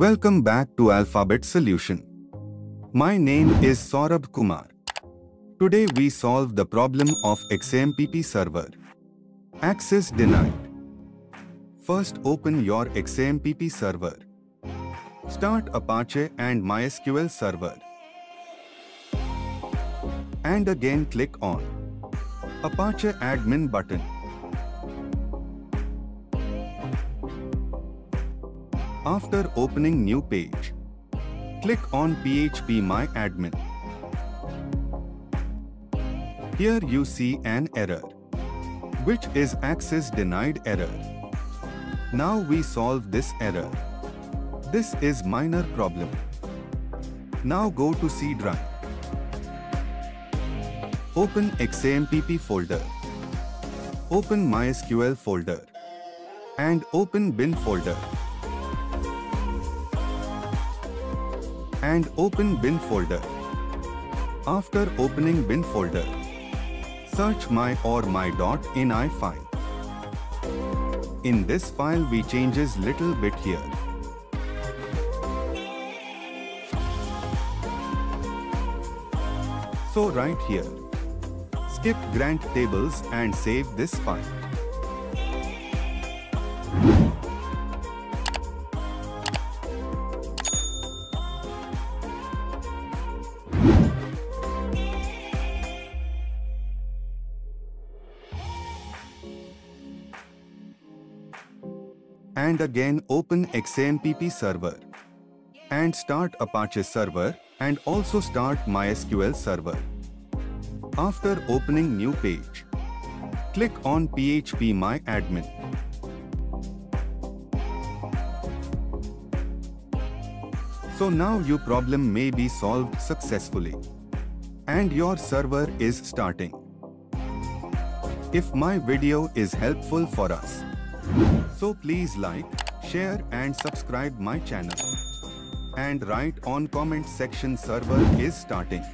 Welcome back to Alphabet Solution. My name is Saurabh Kumar. Today we solve the problem of XAMPP server. Access denied. First open your XAMPP server. Start Apache and MySQL server. And again click on Apache admin button. After opening new page, click on PHP My Admin. Here you see an error, which is access denied error. Now we solve this error. This is minor problem. Now go to C drive. Open XAMPP folder. Open MySQL folder. And open bin folder. And open bin folder. After opening bin folder, search my or my.ini file. In this file we changes little bit here. So right here, skip grant tables and save this file. And again open XAMPP server and start Apache server and also start MySQL server. After opening new page, click on PHP My Admin. So now your problem may be solved successfully and your server is starting. If my video is helpful for us, so please like, share and subscribe my channel. And write on comment section server is starting.